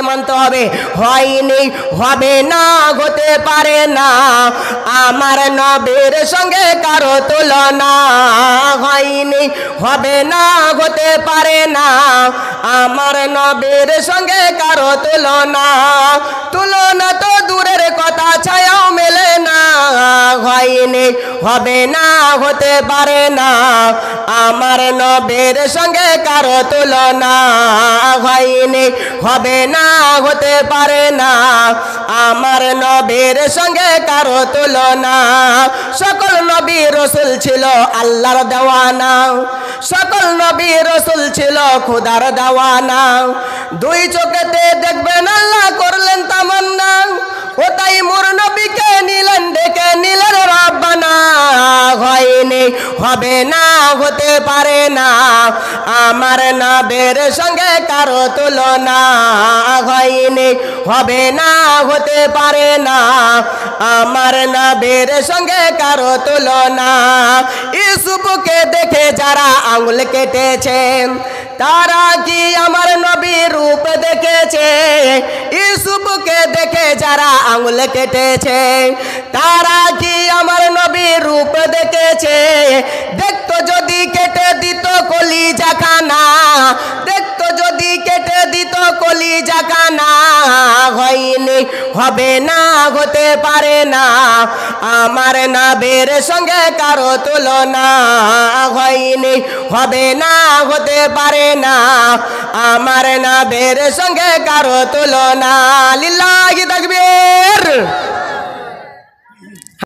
মানতে হবে। হয়নি, হবে না হতে পারে না। আমার নবীর সঙ্গে কারও তুলনা। হয়নি, হবে না হতে পারে না। আমার নবীর সঙ্গে কারও তুলনা। তুলনা তো দূরের কথা, ছায়াও মেলে না। হয়নি, হবে না হতে পারে না। আমার নবীর সঙ্গে কারও তুলনা হয়নি, হবে না, হতে পারে না। আমার নবীর সঙ্গে কারও তুলনা, সকল নবী রসুল ছিল আল্লাহর দেওয়ানা। সকল নবী রসুল ছিল খুদার দেওয়ানা। দুই চোখেতে দেখবেন আল্লাহ করলেন তামান্না। ও তাই মোর নবীকে নিলেন, ডেকে নিলেন হবে না, হতে পারে না। আমার নবের সঙ্গে কারও তুলনা হয়নি, হবে না, হতে পারে না। আমার নবের সঙ্গে কারও তুলনা। ইসুফকে দেখে যারা আঙুল কেটেছেন তারা কি আমার নবীর রূপ দেখেছে? ইসুফকে দেখে যারা আঙুল কেটেছে দেখেছে দেখতো যদি কেটে দিত কলি জাখানা দেখতো যদি কেটে দিত কলি জাখানা হয়নি, হবে না, হতে পারে না। আমার নাবের সঙ্গে কারও তুলনা, হয়নি, হবে না, হতে পারে না। আমার নাবের সঙ্গে কারও তুলনা, লিল্লাহি তাকবীর।